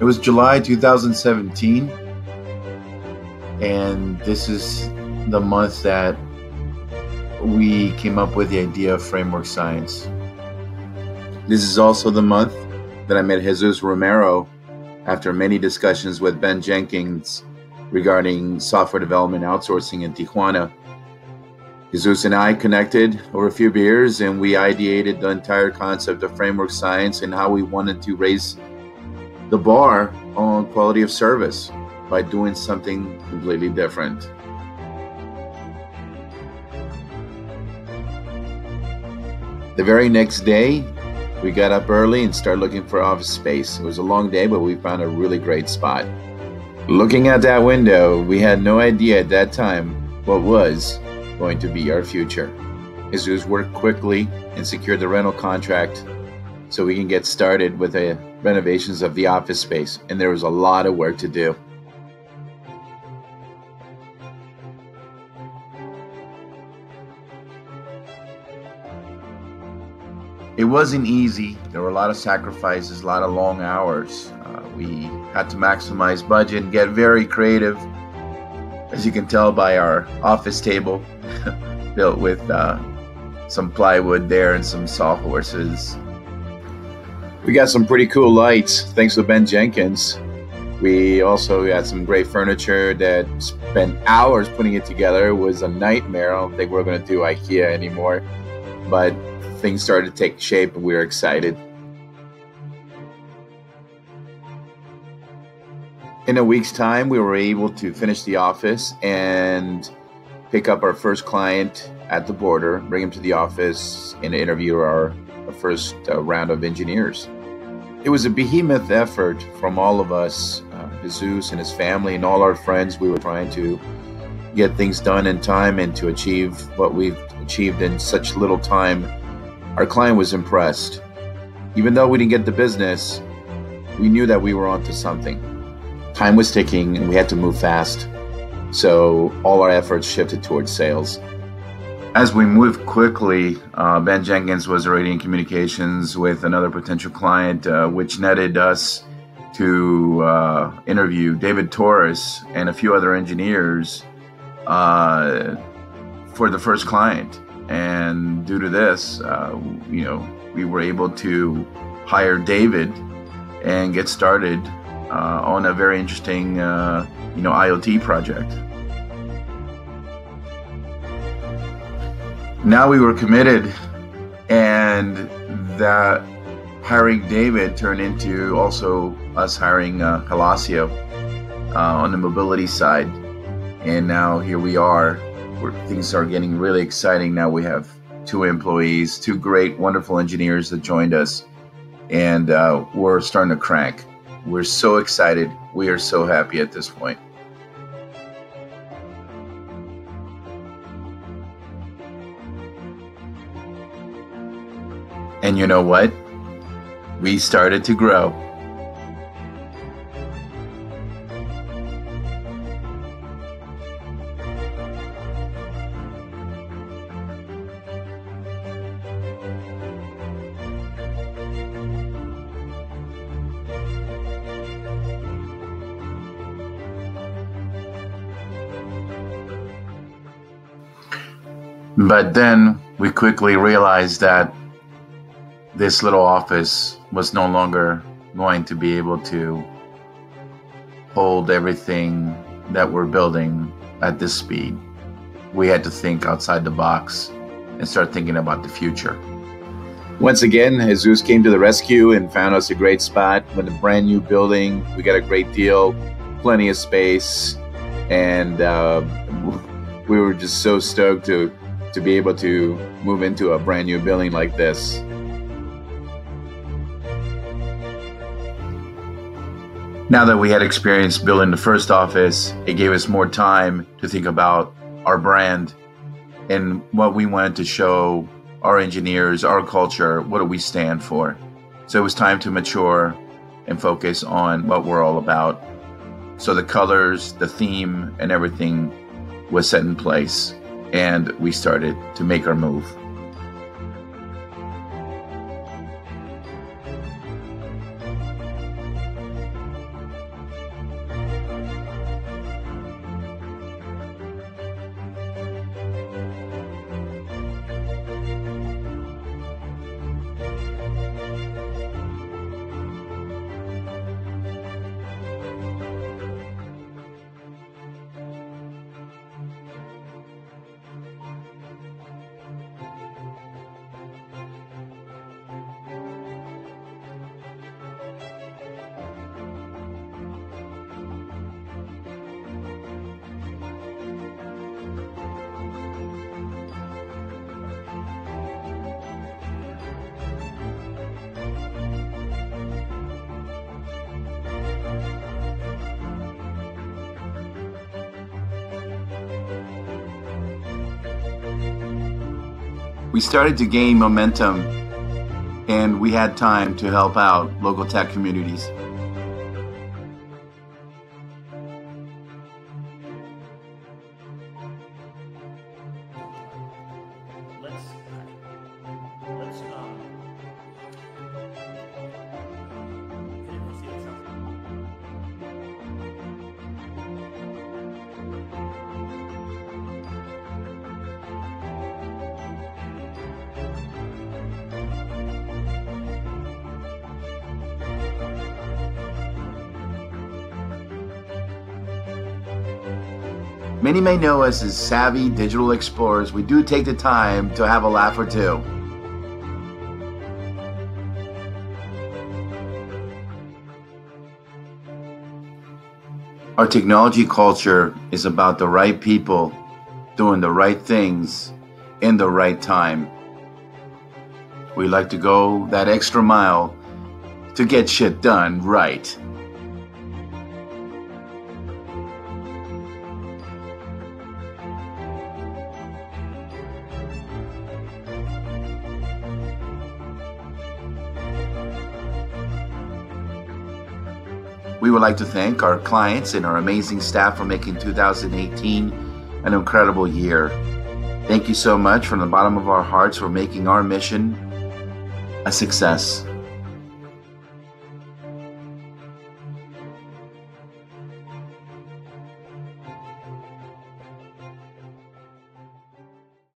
It was July 2017, and this is the month that we came up with the idea of framework science. This is also the month that I met Jesus Romero after many discussions with Ben Jenkins regarding software development outsourcing in Tijuana. Jesus and I connected over a few beers and we ideated the entire concept of framework science and how we wanted to raise the bar on quality of service by doing something completely different. The very next day, we got up early and started looking for office space. It was a long day, but we found a really great spot. Looking out that window, we had no idea at that time what was going to be our future. Jesus worked quickly and secured the rental contract so we can get started with the renovations of the office space, and there was a lot of work to do. It wasn't easy. There were a lot of sacrifices, a lot of long hours. Uh, we had to maximize budget and get very creative, as you can tell by our office table, built with uh, some plywood there and some sawhorses. We got some pretty cool lights, thanks to Ben Jenkins. We also got some great furniture that spent hours putting it together. It was a nightmare. I don't think we're going to do IKEA anymore. But things started to take shape and we were excited. In a week's time, we were able to finish the office and pick up our first client at the border, bring him to the office, and interview our, first uh, round of engineers. It was a behemoth effort from all of us, uh, Jesus and his family, and all our friends. We were trying to get things done in time and to achieve what we've achieved in such little time our client was impressed. Even though we didn't get the business, we knew that we were onto something. Time was ticking and we had to move fast. So all our efforts shifted towards sales. As we moved quickly, uh, Ben Jenkins was already in communications with another potential client, uh, which netted us to uh, interview David Torres and a few other engineers uh, for the first client. And due to this, uh, you know, we were able to hire David and get started uh, on a very interesting, you know, IoT project. Now we were committed, and that hiring David turned into also us hiring uh, Palacio uh, on the mobility side. And now here we are where things are getting really exciting. Now we have two employees, two great, wonderful engineers that joined us, and uh, we're starting to crank. We're so excited. We are so happy at this point. And you know what? We started to grow. But then we quickly realized that this little office was no longer going to be able to hold everything that we're building at this speed. We had to think outside the box and start thinking about the future. Once again, Jesus came to the rescue and found us a great spot with a brand new building. We got a great deal, plenty of space, and uh, we were just so stoked to to be able to move into a brand new building like this. Now that we had experience building the first office, it gave us more time to think about our brand and what we wanted to show our engineers, our culture, what do we stand for. So it was time to mature and focus on what we're all about. So the colors, the theme, and everything was set in place and we started to make our move. We started to gain momentum and we had time to help out local tech communities. Many may know us as savvy digital explorers. We do take the time to have a laugh or two. Our technology culture is about the right people doing the right things in the right time. We like to go that extra mile to get shit done right. We would like to thank our clients and our amazing staff for making 2018 an incredible year. Thank you so much from the bottom of our hearts for making our mission a success.